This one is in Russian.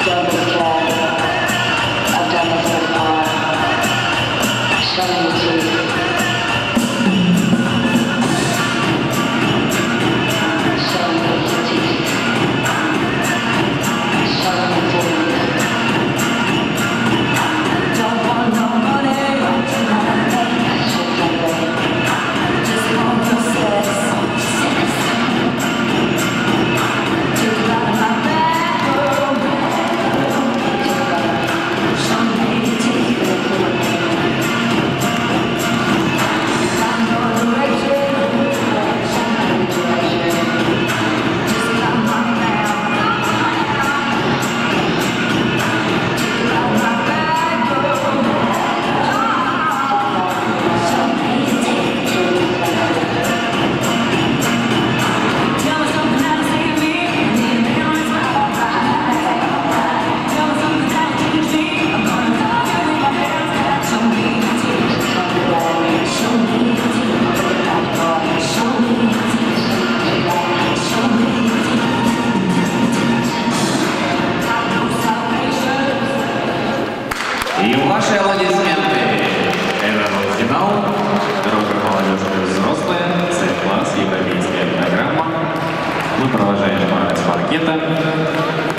i've done this football, showing Ваши аплодисменты. Это был финал. Группа молодежи взрослые. С-класс, европейская программа. Мы провожаем с паркета.